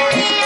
Bye.